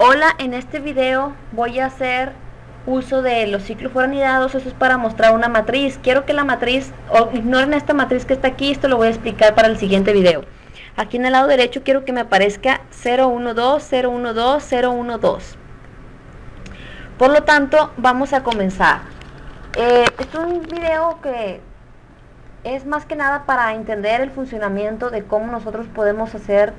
Hola, en este video voy a hacer uso de los ciclos for anidados, eso es para mostrar una matriz. Quiero que la matriz, o ignoren esta matriz que está aquí, esto lo voy a explicar para el siguiente video. Aquí en el lado derecho quiero que me aparezca 012, 012, 012. Por lo tanto, vamos a comenzar. Eh, es un video que es más que nada para entender el funcionamiento de cómo nosotros podemos hacer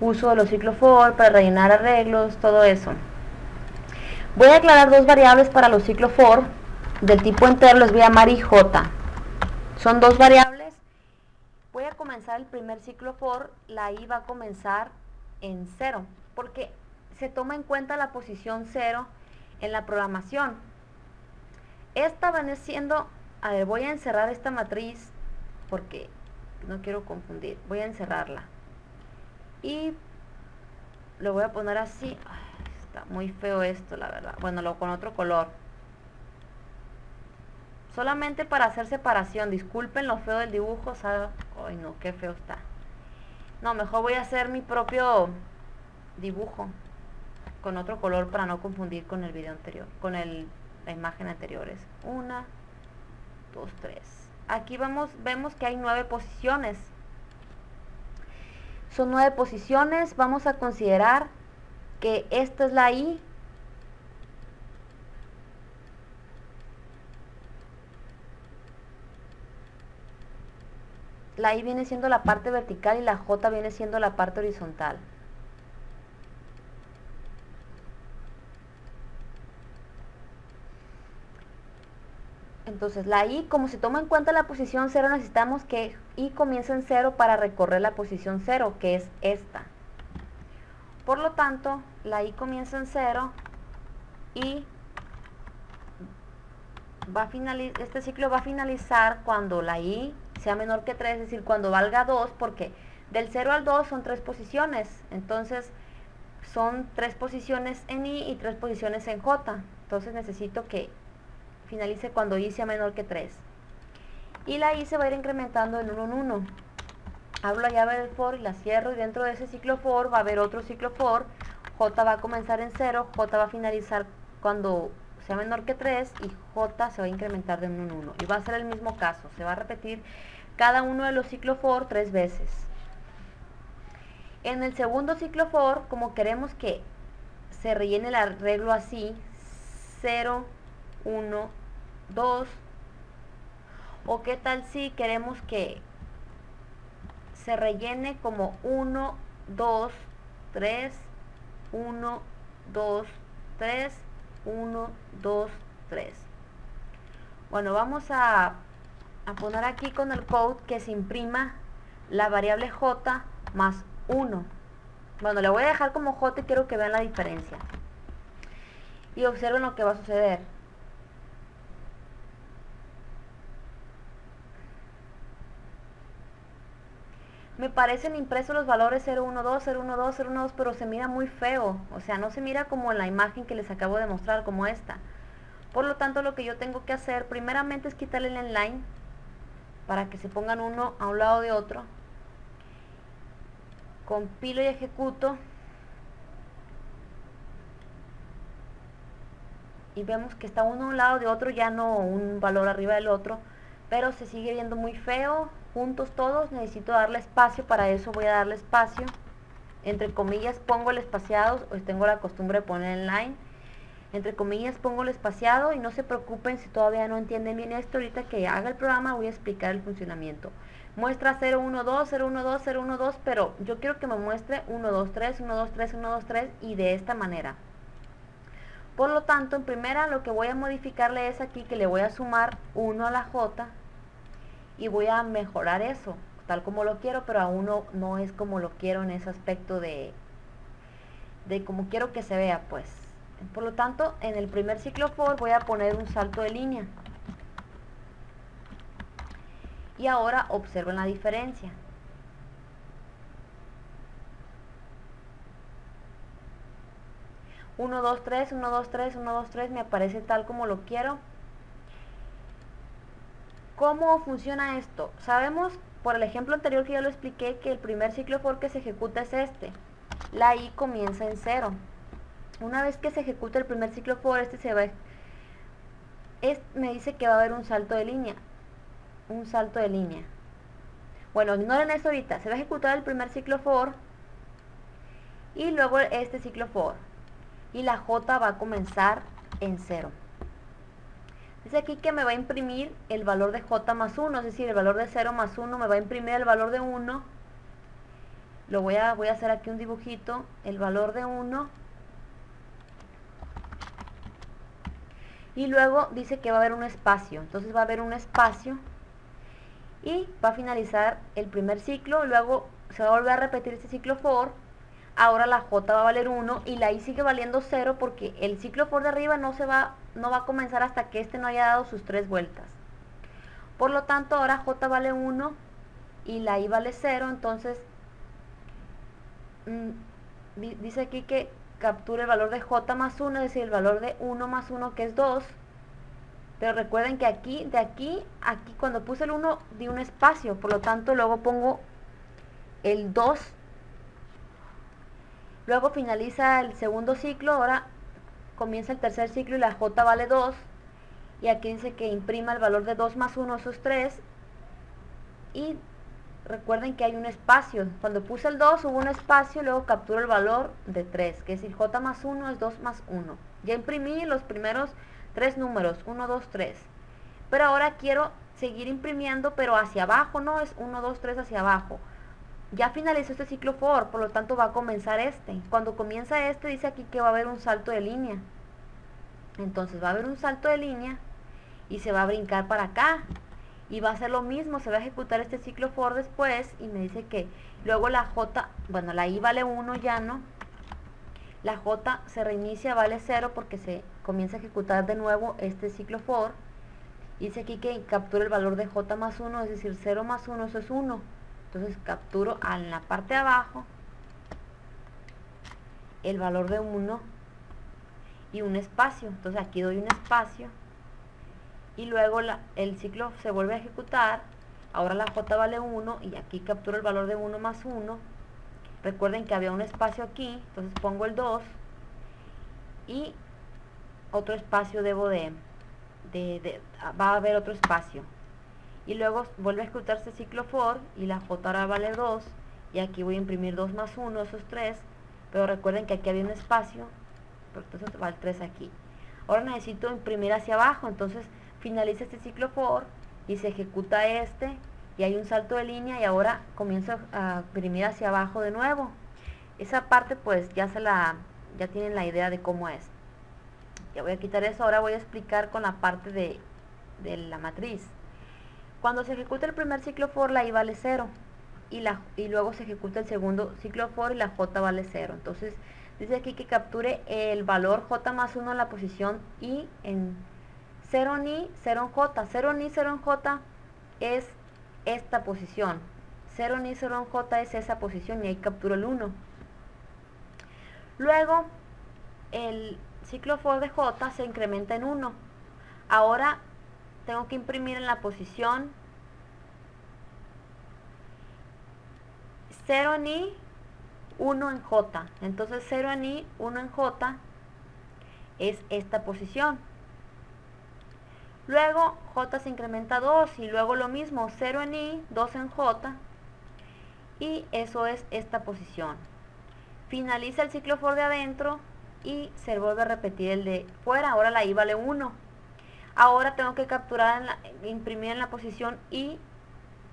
uso de los ciclos for para rellenar arreglos, todo eso. Voy a aclarar dos variables para los ciclos for del tipo entero, les voy a llamar IJ. Son dos variables. Voy a comenzar el primer ciclo for, la I va a comenzar en 0, porque se toma en cuenta la posición 0 en la programación. Esta viene siendo, a ver, voy a encerrar esta matriz porque no quiero confundir. Voy a encerrarla y lo voy a poner así. Está muy feo esto la verdad. Bueno lo con otro color. Solamente para hacer separación. Disculpen lo feo del dibujo ay no qué feo está. No mejor voy a hacer mi propio dibujo con otro color para no confundir con el video anterior con el, la imagen anteriores una dos tres. Aquí vamos vemos que hay nueve posiciones son nueve posiciones. Vamos a considerar que esta es la I. La I viene siendo la parte vertical y la J viene siendo la parte horizontal. Entonces la i, como se toma en cuenta la posición 0, necesitamos que i comience en 0 para recorrer la posición 0, que es esta. Por lo tanto, la i comienza en 0 y va a este ciclo va a finalizar cuando la i sea menor que 3, es decir, cuando valga 2, porque del 0 al 2 son 3 posiciones. Entonces, son 3 posiciones en i y 3 posiciones en j. Entonces necesito que finalice cuando i sea menor que 3. Y la i se va a ir incrementando en 1 en 1. Abro la llave del for y la cierro y dentro de ese ciclo for va a haber otro ciclo for. J va a comenzar en 0, J va a finalizar cuando sea menor que 3 y J se va a incrementar de 1 en 1. Y va a ser el mismo caso, se va a repetir cada uno de los ciclos for tres veces. En el segundo ciclo for, como queremos que se rellene el arreglo así, 0, 1, 2 o qué tal si queremos que se rellene como 1, 2, 3, 1, 2, 3, 1, 2, 3. Bueno, vamos a, a poner aquí con el code que se imprima la variable j más 1. Bueno, le voy a dejar como j y quiero que vean la diferencia. Y observen lo que va a suceder. Me parecen impresos los valores 012, 012, 012, pero se mira muy feo. O sea, no se mira como en la imagen que les acabo de mostrar, como esta. Por lo tanto, lo que yo tengo que hacer, primeramente es quitarle el inline para que se pongan uno a un lado de otro. Compilo y ejecuto. Y vemos que está uno a un lado de otro, ya no un valor arriba del otro, pero se sigue viendo muy feo juntos todos, necesito darle espacio, para eso voy a darle espacio. Entre comillas pongo el espaciado, pues tengo la costumbre de poner en line. Entre comillas pongo el espaciado y no se preocupen si todavía no entienden bien esto. Ahorita que haga el programa voy a explicar el funcionamiento. Muestra 012, 012, 012, pero yo quiero que me muestre 123, 123, 123 y de esta manera. Por lo tanto, en primera lo que voy a modificarle es aquí que le voy a sumar 1 a la J y voy a mejorar eso, tal como lo quiero, pero aún no, es como lo quiero en ese aspecto de, de como quiero que se vea, pues. Por lo tanto, en el primer ciclo for voy a poner un salto de línea. Y ahora observen la diferencia. Uno, dos, tres, uno, dos, tres, uno, dos, tres, me aparece tal como lo quiero ¿Cómo funciona esto? Sabemos por el ejemplo anterior que ya lo expliqué que el primer ciclo for que se ejecuta es este. La i comienza en 0. Una vez que se ejecuta el primer ciclo for, este se va, es, me dice que va a haber un salto de línea, un salto de línea. Bueno, ignoren eso ahorita, se va a ejecutar el primer ciclo for y luego este ciclo for y la J va a comenzar en 0. Dice aquí que me va a imprimir el valor de J más 1, es decir, el valor de 0 más 1 me va a imprimir el valor de 1. Lo voy a, voy a hacer aquí un dibujito, el valor de 1. Y luego dice que va a haber un espacio, entonces va a haber un espacio y va a finalizar el primer ciclo, luego se va a volver a repetir este ciclo for ahora la J va a valer 1 y la I sigue valiendo 0 porque el ciclo por de arriba no, se va, no va a comenzar hasta que este no haya dado sus tres vueltas. Por lo tanto, ahora J vale 1 y la I vale 0, entonces mm, dice aquí que captura el valor de J más 1, es decir, el valor de 1 más 1 que es 2. Pero recuerden que aquí, de aquí, aquí cuando puse el 1 di un espacio, por lo tanto luego pongo el 2 Luego finaliza el segundo ciclo, ahora comienza el tercer ciclo y la J vale 2. Y aquí dice que imprima el valor de 2 más 1, esos 3. Y recuerden que hay un espacio. Cuando puse el 2 hubo un espacio, luego capturo el valor de 3, que es decir, J más 1 es 2 más 1. Ya imprimí los primeros tres números, 1, 2, 3. Pero ahora quiero seguir imprimiendo, pero hacia abajo, ¿no? Es 1, 2, 3 hacia abajo ya finalizó este ciclo for, por lo tanto va a comenzar este. Cuando comienza este dice aquí que va a haber un salto de línea. Entonces va a haber un salto de línea y se va a brincar para acá. Y va a ser lo mismo, se va a ejecutar este ciclo for después y me dice que luego la J, bueno la I vale 1 ya no. La J se reinicia, vale 0 porque se comienza a ejecutar de nuevo este ciclo for. Dice aquí que captura el valor de J más 1, es decir 0 más 1 eso es 1 entonces capturo en la parte de abajo el valor de 1 y un espacio. Entonces aquí doy un espacio y luego el ciclo se vuelve a ejecutar. Ahora la j vale 1 y aquí capturo el valor de 1 más 1 recuerden que había un espacio aquí entonces pongo el 2 y otro espacio debo de, de va a haber otro espacio y luego vuelve a ejecutarse ciclo for y la J ahora vale 2 y aquí voy a imprimir 2 más 1, esos 3 pero recuerden que aquí había un espacio entonces va el 3 aquí. Ahora necesito imprimir hacia abajo entonces finaliza este ciclo for y se ejecuta este y hay un salto de línea y ahora comienzo a imprimir hacia abajo de nuevo. Esa parte pues ya se la ya tienen la idea de cómo es. Ya voy a quitar eso ahora voy a explicar con la parte de, de la matriz cuando se ejecuta el primer ciclo for, la i vale 0. Y, la, y luego se ejecuta el segundo ciclo for y la j vale 0. Entonces, dice aquí que capture el valor j más 1 en la posición i en 0 ni 0 en j. 0 ni 0 en j es esta posición. 0 ni 0 en j es esa posición y ahí capturo el 1. Luego, el ciclo for de j se incrementa en 1. Ahora tengo que imprimir en la posición 0 en I, 1 en J. Entonces 0 en I, 1 en J es esta posición. Luego J se incrementa 2 y luego lo mismo, 0 en I, 2 en J y eso es esta posición. Finaliza el ciclo for de adentro y se vuelve a repetir el de fuera. Ahora la I vale 1 ahora tengo que capturar, imprimir en la posición I,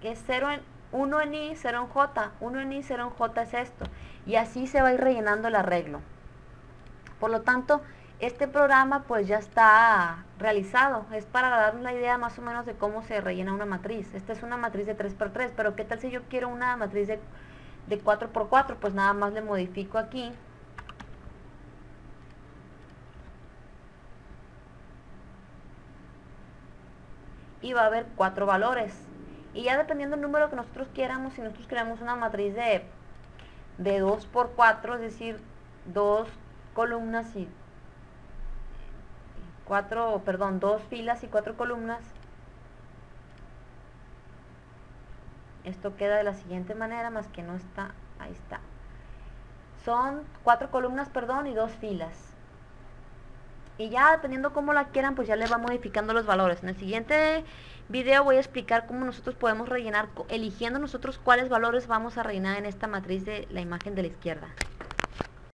que es 0 en, 1 en I, 0 en J, 1 en I, 0 en J es esto, y así se va a ir rellenando el arreglo. Por lo tanto, este programa pues ya está realizado, es para dar una idea más o menos de cómo se rellena una matriz. Esta es una matriz de 3x3, pero ¿qué tal si yo quiero una matriz de, de 4x4? Pues nada más le modifico aquí y va a haber cuatro valores. Y ya dependiendo del número que nosotros quieramos, si nosotros queremos una matriz de, de 2 por 4, es decir, dos columnas y cuatro, perdón, dos filas y cuatro columnas, esto queda de la siguiente manera, más que no está, ahí está. Son cuatro columnas, perdón, y dos filas. Y ya dependiendo cómo la quieran, pues ya le va modificando los valores. En el siguiente video voy a explicar cómo nosotros podemos rellenar, eligiendo nosotros cuáles valores vamos a rellenar en esta matriz de la imagen de la izquierda.